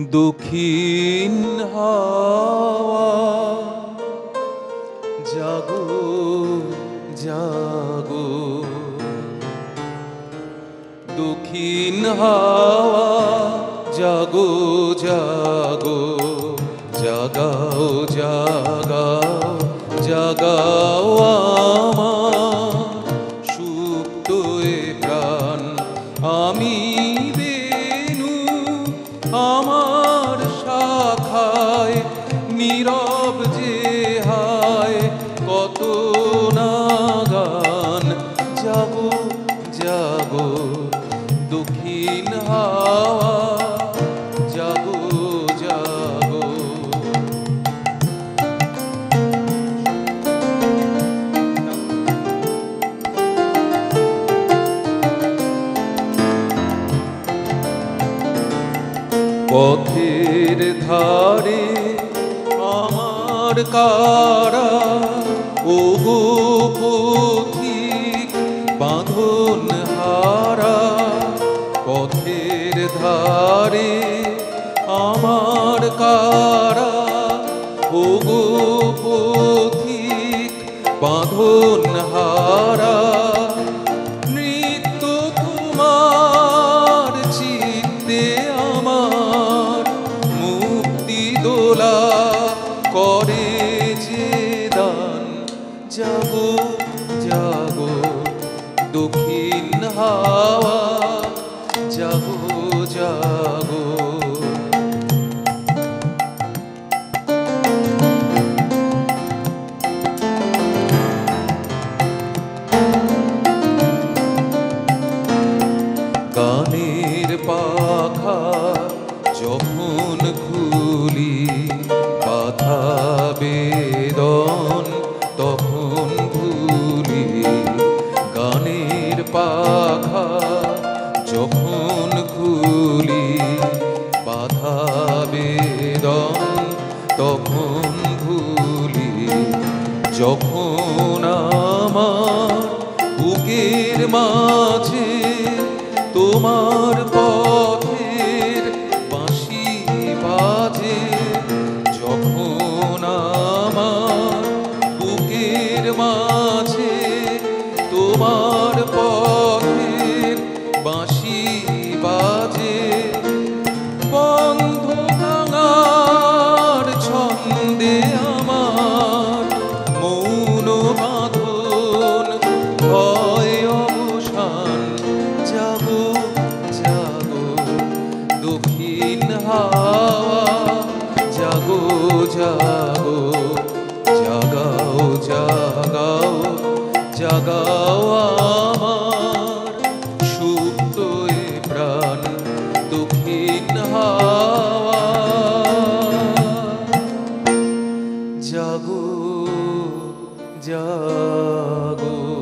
দক্ষিণ হাওয়া জাগো জাগো। দক্ষিণ হাওয়া জাগো জাগো। জাগাও জাগাও জাগাও আমার সুপ্ত প্রাণ। আমি নীরব যে হায় কত না গান জাগো জাগো দক্ষিণ হাওয়া জাগো জাগো পথের ধারে আমার কারা ও গো পথিক বাঁধন হারা, পথের ধারে আমার কারা ও গো পথিক বাঁধন হারা। করে যে দান। জাগো দক্ষিণ হাওয়া। জাগো। তখন ভুলি গানের পাখা, যখন খুলি বাধা বেদন, তখন ভুলি যখন আমার বুকের মাঝে তোমার দক্ষিণ হাওয়া। জাগো জাগো, জাগাও জাগাও জাগাও আমার সুপ্ত এ প্রাণ দক্ষিণ হাওয়া। জাগো জাগো।